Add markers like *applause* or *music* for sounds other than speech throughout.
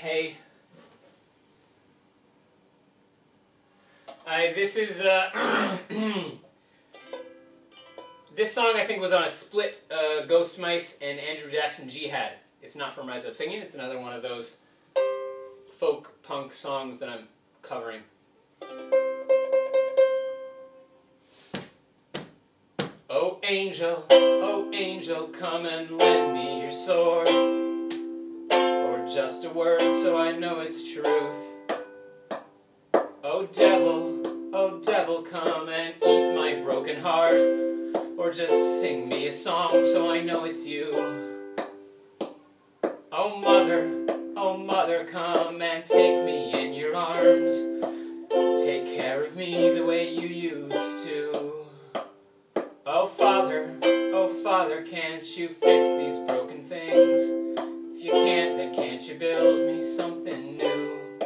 Hey. I, this is, uh, *clears throat* this song I think was on a split uh, Ghost Mice and Andrew Jackson Jihad. It's not from Rise Up Singing, it's another one of those folk punk songs that I'm covering. Oh angel, oh angel, come and lend me your sword Or just a word so I know it's truth. Oh devil, oh devil, come and eat my broken heart Or just sing me a song so I know it's you. Oh mother, oh mother, come and take me in your arms. Take care of me the way you used to. Oh Father, oh Father, can't you fix these broken things? You build me something new?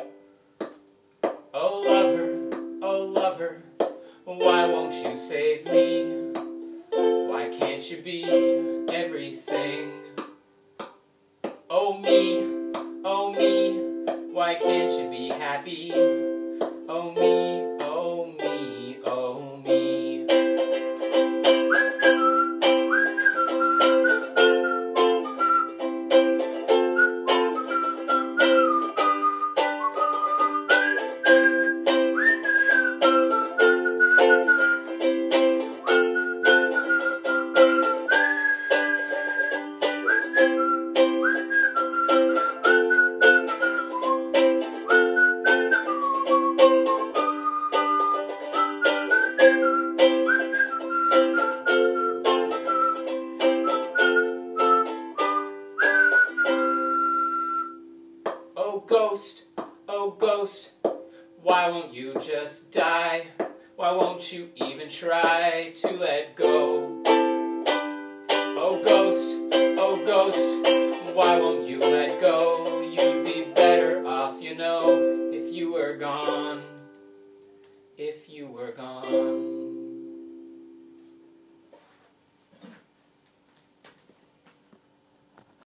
Oh lover, oh lover, why won't you save me? Why can't you be everything? Oh me, oh me, why can't you be happy? Oh me, ghost, oh ghost, why won't you just die? Why won't you even try to let go? Oh ghost, oh ghost, why won't you let go? You'd be better off, you know, if you were gone. If you were gone.